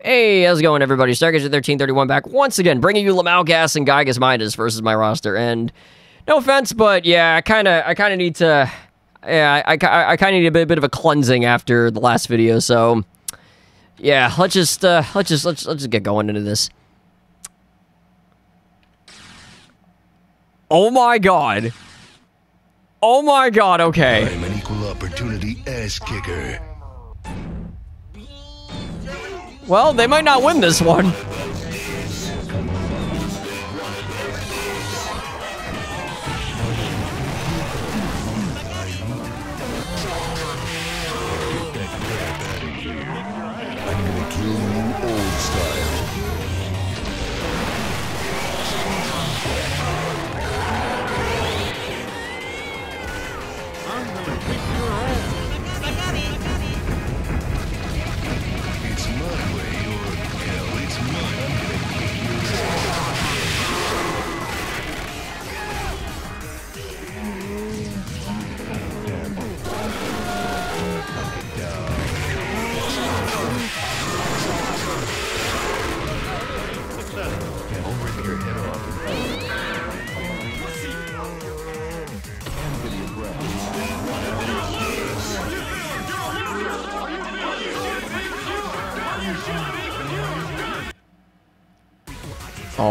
Hey, how's it going, everybody? Stargazer 1331 back once again, bringing you Gas and Giygas Minus versus my roster. And no offense, but yeah, I kind of, I kind of need to, yeah, I, I, I kind of need a bit, bit of a cleansing after the last video. So, yeah, let's just, uh, let's just, let's, let's just get going into this. Oh my god. Oh my god, okay. I'm an equal opportunity ass kicker. Well, they might not win this one.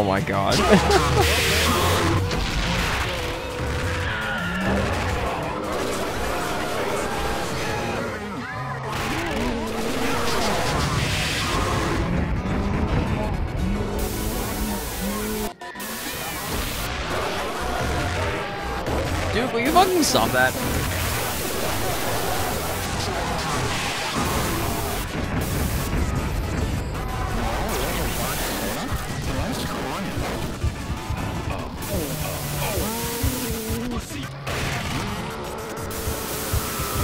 Oh my god. Dude, will you fucking stop that?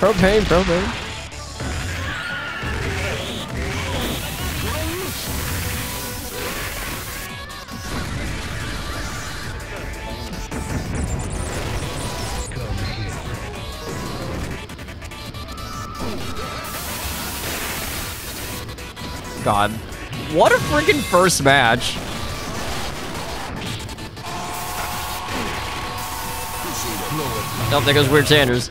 Propane, propane. God. What a freaking first match. Oh, there goes Weird Sanders.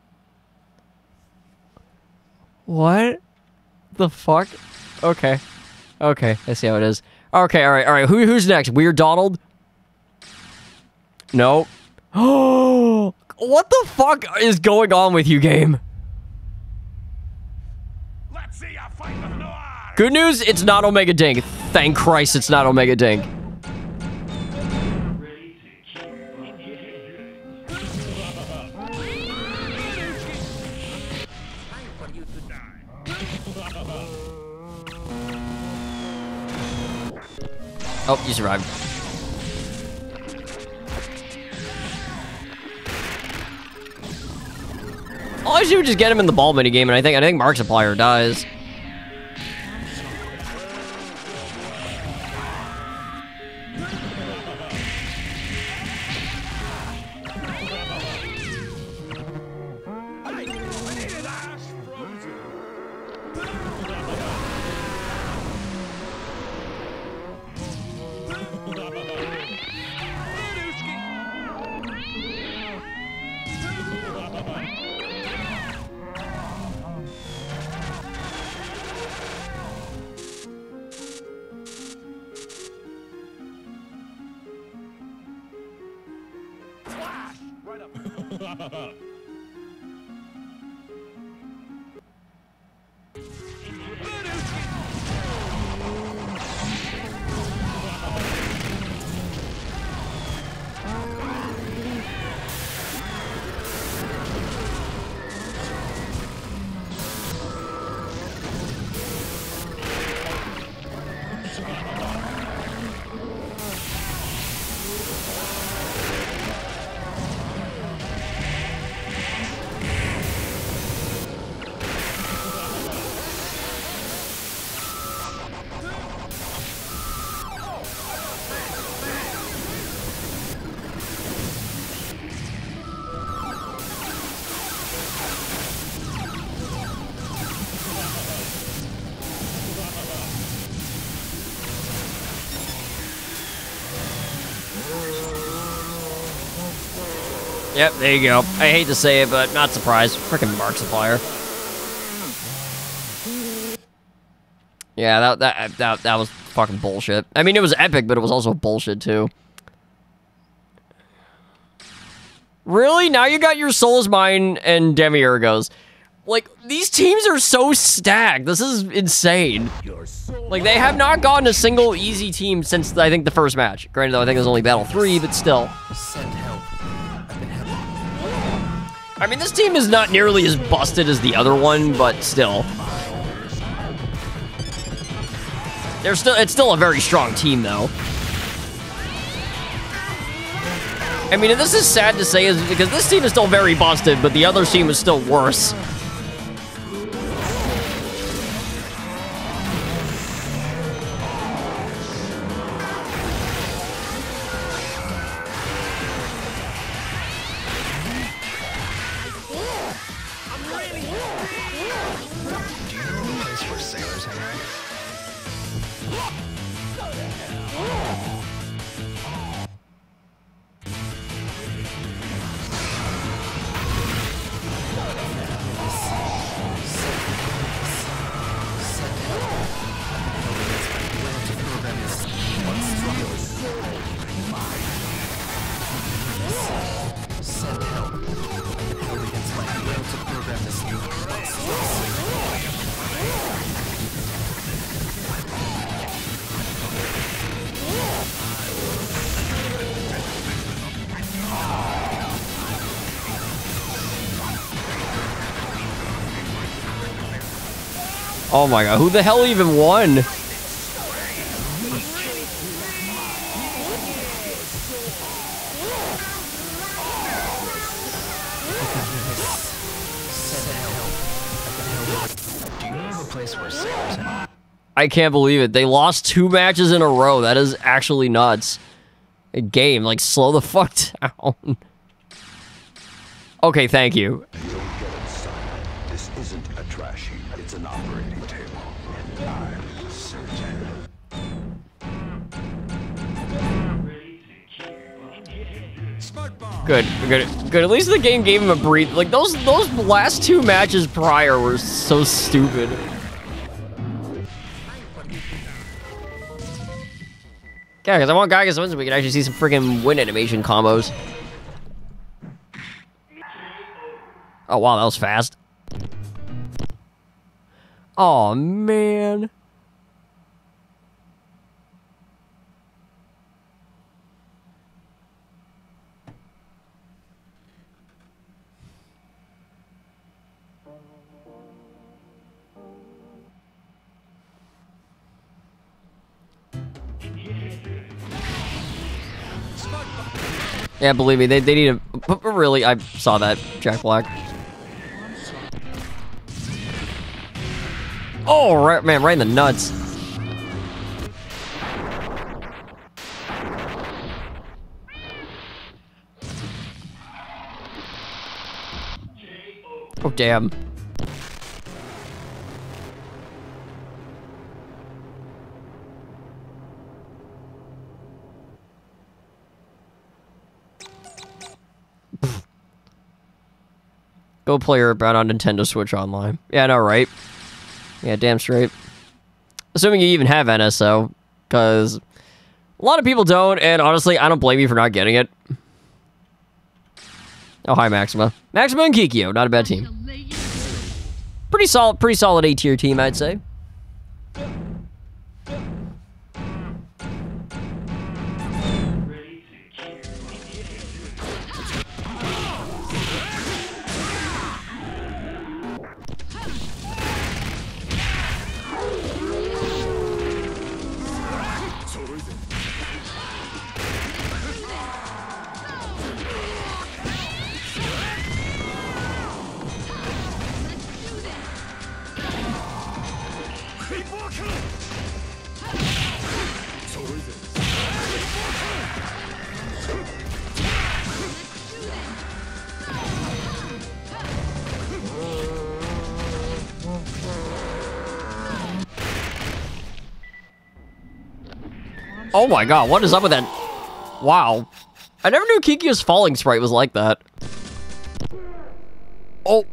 What the fuck? Okay. Okay, I see how it is. Okay, alright, alright. Who who's next? Weird Donald? No. Oh what the fuck is going on with you, game? Let's see you fight with no eyes. Good news, it's not Omega Dink. Thank Christ it's not Omega Dink. Oh, you survived. All I should just get him in the ball mini game, and I think I think Markiplier dies. Yep, there you go. I hate to say it, but not surprised. Freaking Markiplier. Yeah, that, that that that was fucking bullshit. I mean, it was epic, but it was also bullshit too. Really? Now you got your Souls Mine and Demiurgos. Like, these teams are so stacked. This is insane. Like, they have not gotten a single easy team since, I think, the first match. Granted, though, I think it was only Battle 3, but still. Send help. I mean, this team is not nearly as busted as the other one, but still. They're still it's still a very strong team though. I mean, this is sad to say is because this team is still very busted, but the other team is still worse. Oh my god, who the hell even won? I can't believe it. They lost two matches in a row. That is actually nuts. A game, like slow the fuck down. okay, thank you. You'll get it, son. This isn't a trash heap. It's an operating table. And I'm the surgeon. Good, good, good. At least the game gave him a breathe. Like those, those last two matches prior were so stupid. Yeah, because I want Giygas wins so we can actually see some freaking win animation combos. Oh wow, that was fast. Oh man. Yeah, believe me, they, they need a... Really, I saw that, Jack Black. Oh, right, man, right in the nuts. Oh, damn. Go play Earthbound on Nintendo Switch Online. Yeah, know, right? Yeah, damn straight. Assuming you even have NSO, because a lot of people don't, and honestly, I don't blame you for not getting it. Oh, hi, Maxima. Maxima and Kikyo, not a bad team. Pretty solid, pretty solid A tier team, I'd say. Oh my god, what is up with that? Wow. I never knew Kiki's falling sprite was like that. Oh.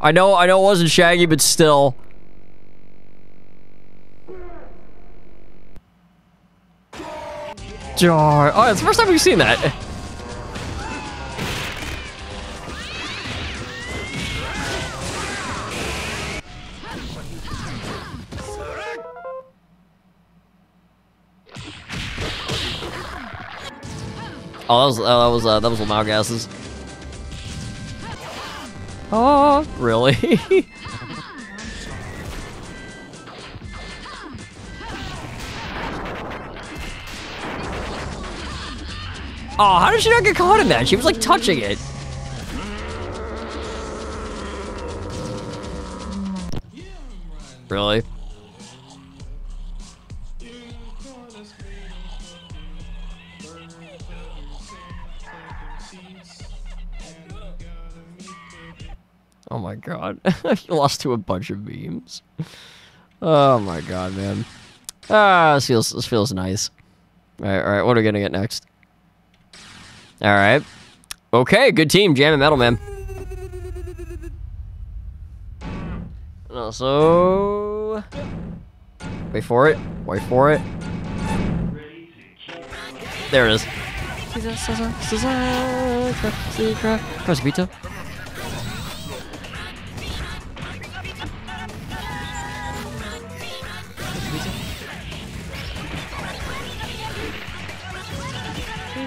I know, I know it wasn't Shaggy, but still. Jar. Oh, it's the first time we've seen that. Oh, that was uh, that was uh, that was Lamau gases. Oh, really? oh, how did she not get caught in that? She was like touching it. Really? My god. you lost to a bunch of memes. Oh my god, man. Ah, this feels this feels nice. Alright, alright, what are we gonna get next? Alright. Okay, good team, Jam and Metal Man. And also Wait for it. Wait for it. There it is. Vita.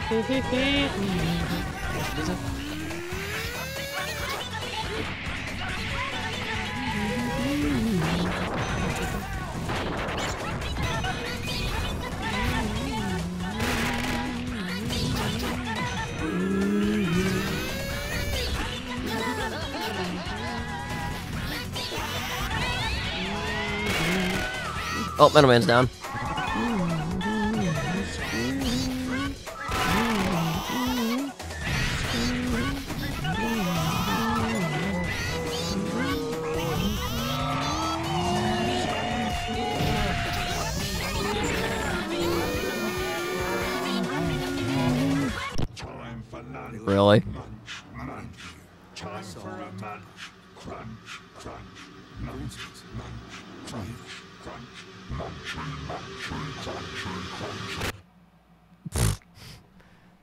Oh, Metal Man's down.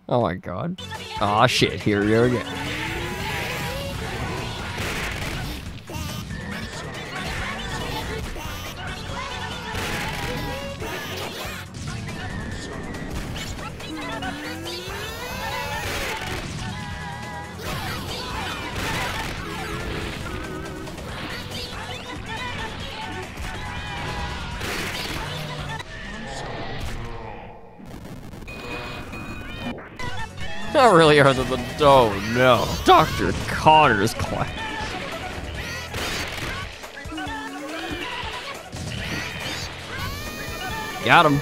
Oh my god. Aw shit, here we go again. Other than oh no. Dr. Connor's class. Got him.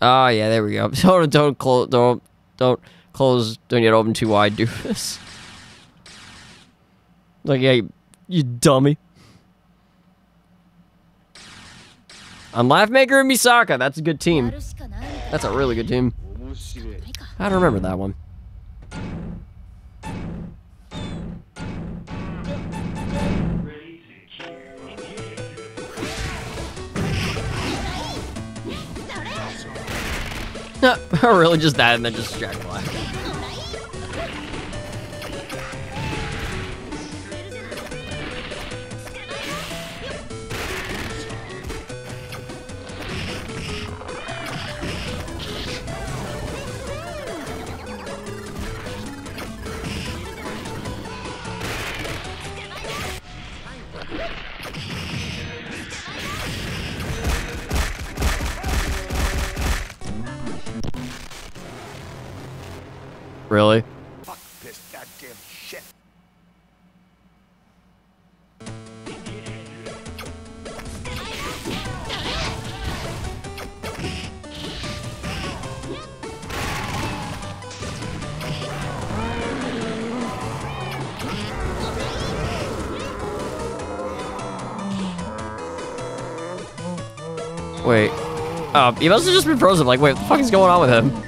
Oh yeah, there we go. Don't don't close don't don't close don't get open too wide, doofus. Like yeah, you, you dummy. I'm Laugh Maker and Misaka. That's a good team. That's a really good team. I don't remember that one. really just that and then just Jack Really? Fuck this goddamn shit. Wait. Oh, he must have just been frozen. Like, wait, what the fuck is going on with him?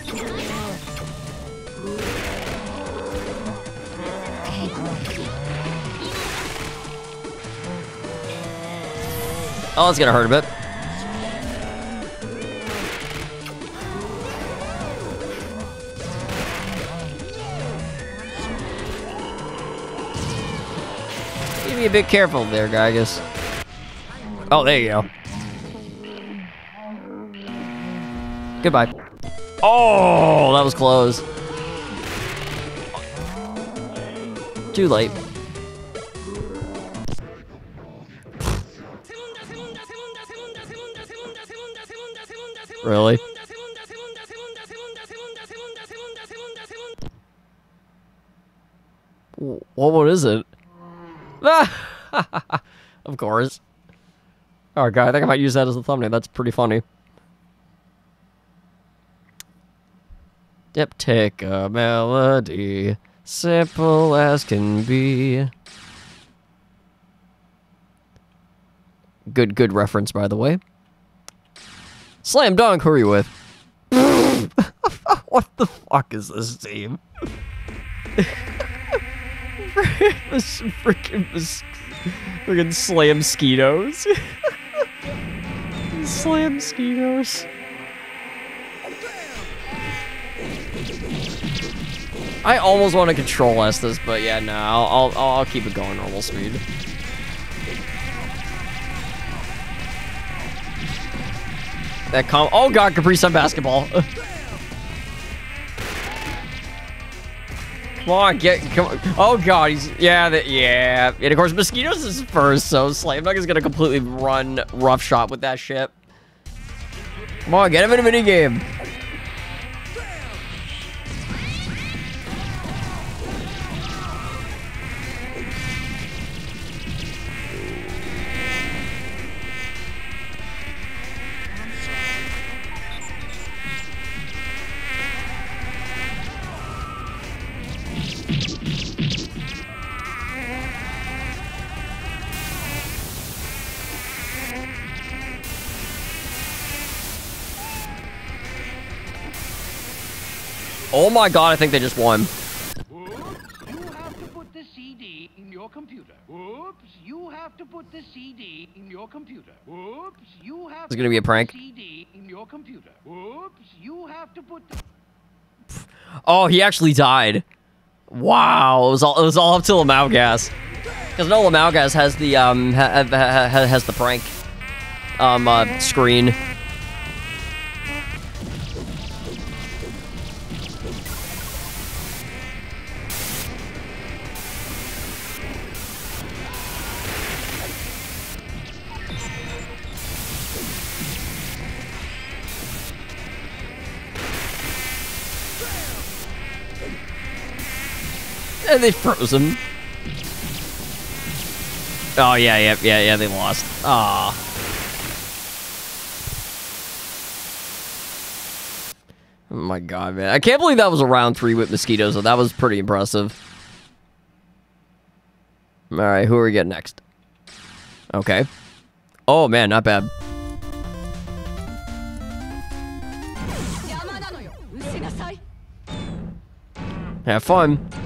Oh, that's gonna hurt a bit. To be a bit careful there, Giygas. Oh, there you go. Goodbye. Oh, that was close. Too late. Really? What, what is it? of course. Oh god, I think I might use that as a thumbnail. That's pretty funny. Yep, take a melody, simple as can be. Good, good reference, by the way. Slam dunk, who are you with? what the fuck is this team? this freaking, this freaking slam mosquitoes. slam mosquitoes. I almost want to control S this, but yeah, no, I'll, I'll, I'll keep it going normal speed. That com- Oh god, Capri Sun basketball. come on, get- come on. Oh god, he's- yeah, that- yeah. And of course, Mosquitoes is first, so Slam Dunk is gonna completely run rough shot with that shit. Come on, get him in a mini game. My god, I think they just won. You have to put the CD in your computer. Oops, you have to put the CD in your computer. Oops, you have It's gonna be a prank. CD in your computer. Oops, you have to put the Oh, he actually died. Wow, it was all it was all up to Lmaogas. Because no Lmaogas has the um ha, ha, ha, has the prank um uh, screen. And they froze him. Oh, yeah, yeah, yeah, yeah, they lost. Ah. Oh my god, man. I can't believe that was a round three with mosquitoes, so that was pretty impressive. Alright, who are we getting next? Okay. Oh man, not bad. Have fun.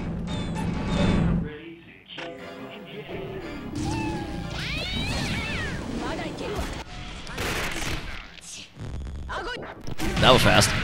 That was fast.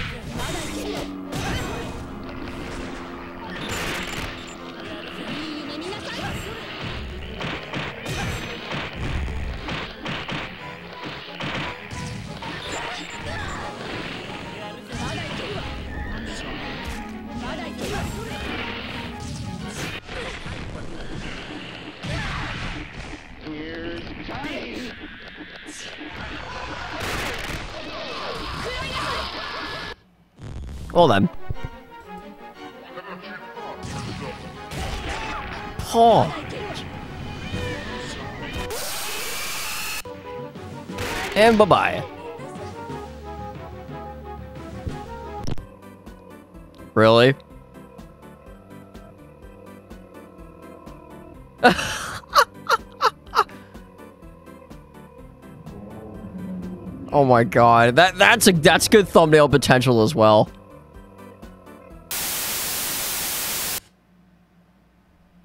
And bye bye. Really? Oh my god. That that's a that's good thumbnail potential as well.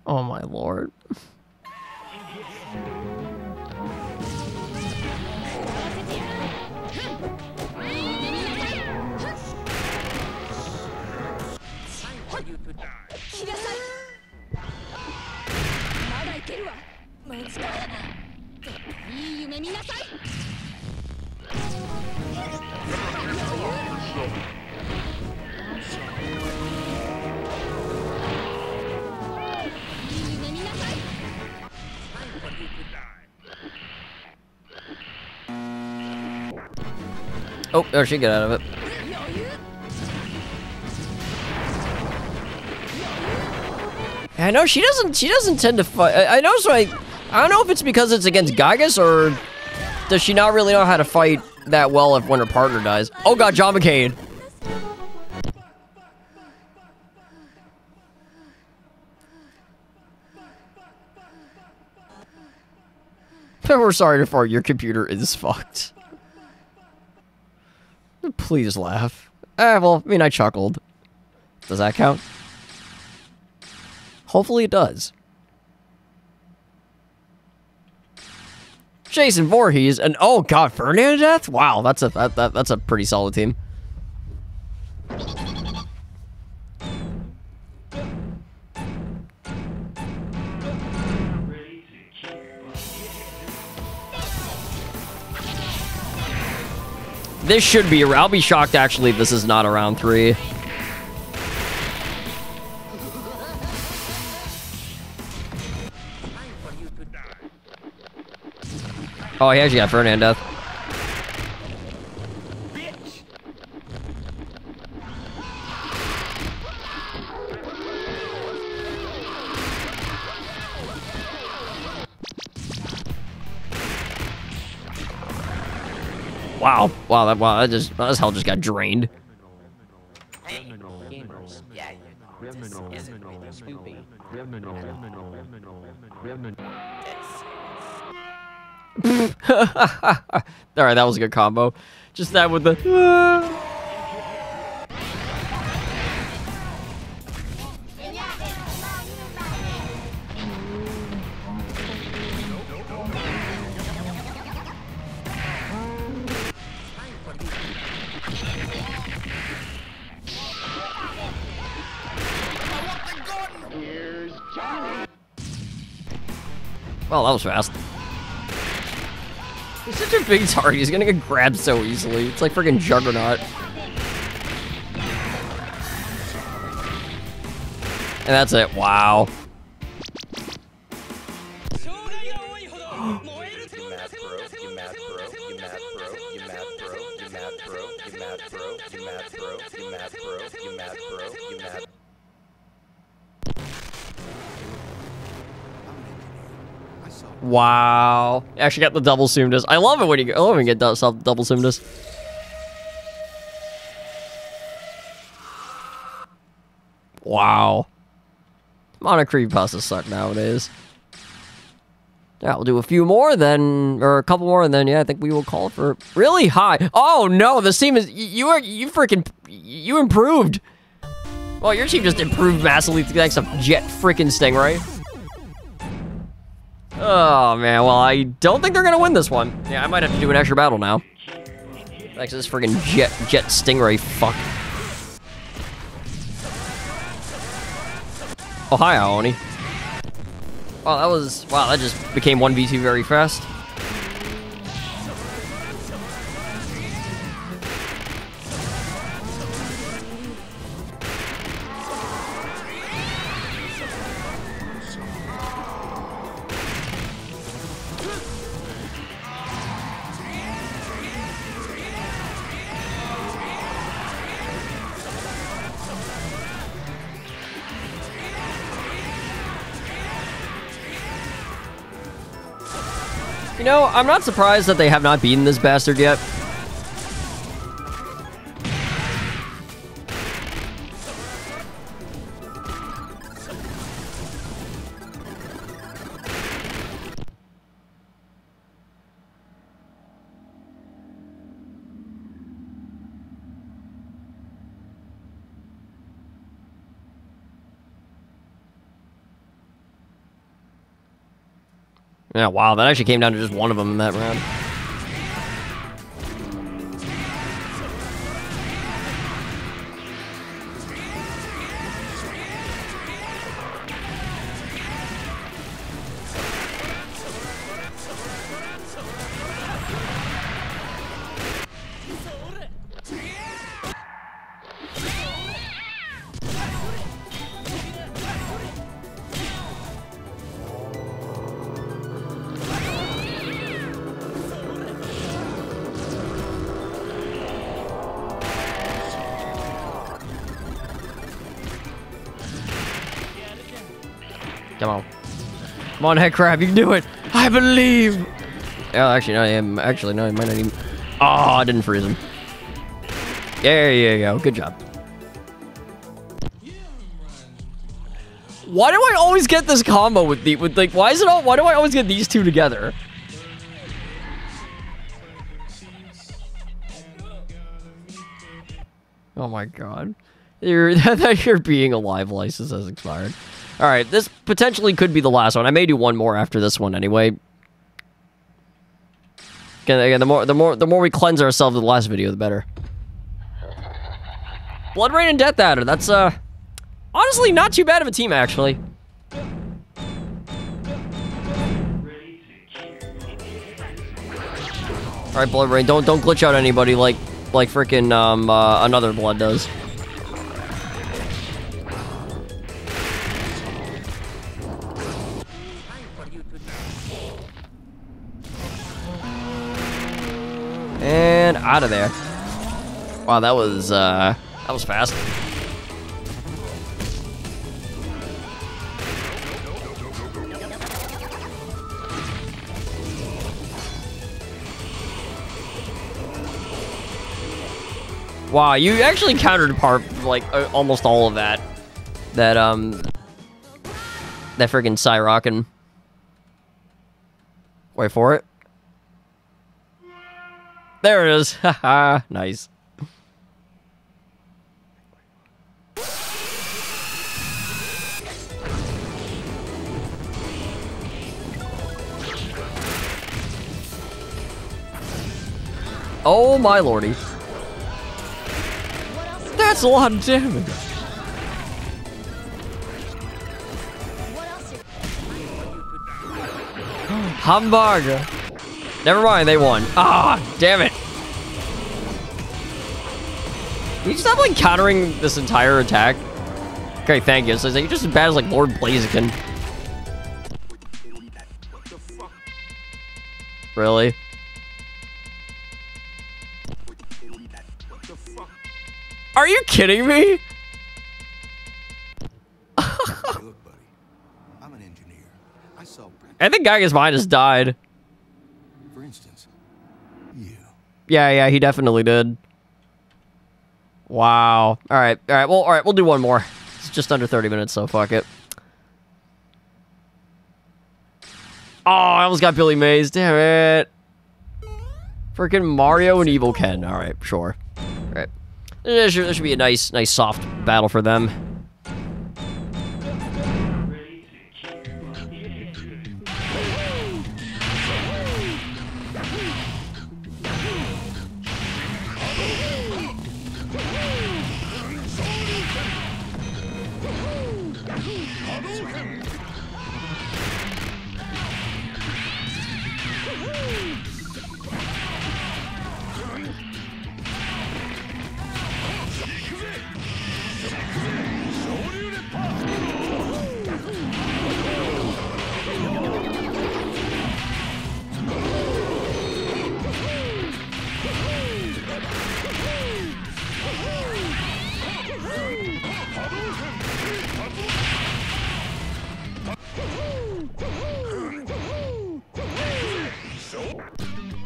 Oh my lord. Oh, she get out of it. I know she doesn't. She doesn't tend to fight. I, I know. So I, I don't know if it's because it's against Giygas or does she not really know how to fight that well if when her partner dies. Oh God, John McCain. We're sorry to fart. Your computer is fucked. Please laugh. Ah, well, I mean, I chuckled. Does that count? Hopefully it does. Jason Voorhees and oh god, Fernandez. Wow, that's a that, that that's a pretty solid team. This should be. I'll be shocked actually if this is not around three. Oh, he actually got Fernandez. Wow. Wow, that wow, that just that hell just got drained. Gamers, yeah, this isn't really spoopy. All right, that was a good combo. Just that with the. ah. Well, that was fast. He's such a big target. He's gonna get grabbed so easily. It's like freaking Juggernaut. And that's it. Wow. Wow. Actually got the double Sumdus. I love it when you I love when you get double Sumdus. Wow. Mono creepypastas suck nowadays. Yeah, we'll do a few more then, or a couple more, and then yeah, I think we will call for really high. Oh no, the team is you are you freaking you improved. Well, your team just improved massively thanks to Jet freaking Stingray. Oh man, well I don't think they're gonna win this one. Yeah, I might have to do an extra battle now. Thanks to this freaking Jet Jet Stingray fuck. Oh hi, Aoni. Wow, that was wow. That just became one v two very fast. I'm not surprised that they have not beaten this bastard yet. Yeah, wow, that actually came down to just one of them in that round. Come on, head crab, you can do it. I believe. Oh, actually, no, I am. Actually, no, I might not even. Oh, I didn't freeze him. There you go. Good job. Why do I always get this combo with the with like? Why is it all? Why do I always get these two together? Oh my god. Your that your being alive license has expired. All right, this potentially could be the last one. I may do one more after this one anyway. Again, again, the more the more the more we cleanse ourselves of the last video, the better. Blood Rain and Death Adder. That's uh honestly not too bad of a team actually. All right, Blood Rain, don't don't glitch out anybody like like freaking um uh, another blood does. Out of there. Wow, that was uh that was fast. Wow, you actually countered part like uh, almost all of that. That um that friggin' Cyrocken. Wait for it. There it is. Haha, nice. Oh my lordy. That's a lot of damage. Hamburger. Never mind, they won. Ah, damn it. Can you stop like countering this entire attack? Okay, thank you. So you're just as bad as like Lord Blaziken. Really? Are you kidding me? Hey, look, buddy. I'm an engineer. I saw practice. I think Gaiga's mind has died. For instance, you. Yeah, yeah, he definitely did. Wow. All right, all right. Well, all right. We'll do one more. It's just under 30 minutes, so fuck it. Oh, I almost got Billy Mays. Damn it. Freaking Mario and Evil Ken. All right, sure. All right. This should, this should be a nice, nice soft battle for them.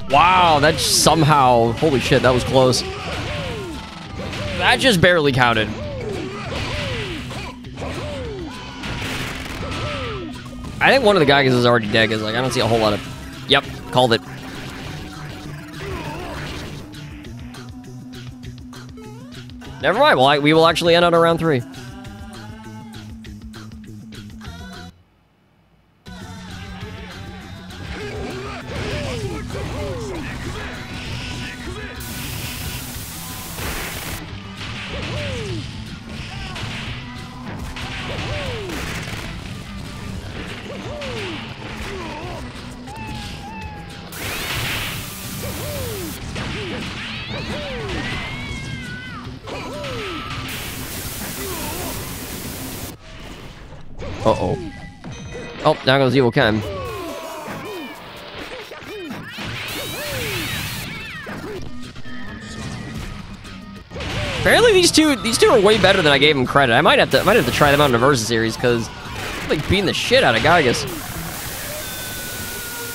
Wow, that somehow... Holy shit, that was close. That just barely counted. I think one of the Giygas is already dead, because like, I don't see a whole lot of... Yep, called it. Never mind, well, we will actually end on a round three. Uh-oh. Oh, now goes Evil Ken. Apparently these two these two are way better than I gave them credit. I might have to I might have to try them out in a versus series because like beating the shit out of Giygas.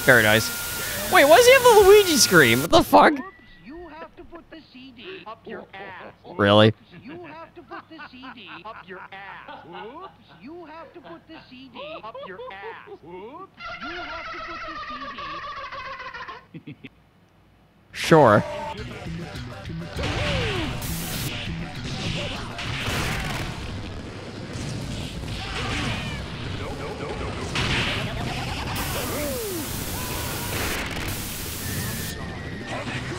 Very nice. Wait, why does he have the Luigi scream? What the fuck? You have to put the CD up your ass. Really? You have to put the CD up your ass. Oops. You have to put the CD up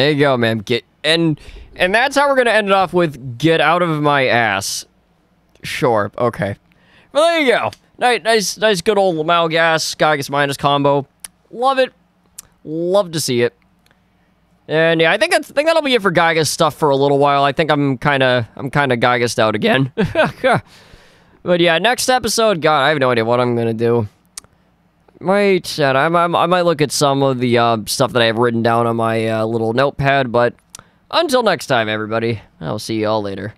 There you go, man. Get and and that's how we're gonna end it off with "Get out of my ass." Sure, okay. Well, there you go. Nice, nice, nice, good old Lamau Gas Giygas minus combo. Love it. Love to see it. And yeah, I think that's, I think that'll be it for Giygas stuff for a little while. I think I'm kind of I'm kind of Giygased out again. but yeah, next episode, God, I have no idea what I'm gonna do. Might uh, I, I, I might look at some of the uh, stuff that I have written down on my uh, little notepad. But until next time, everybody, I'll see you all later.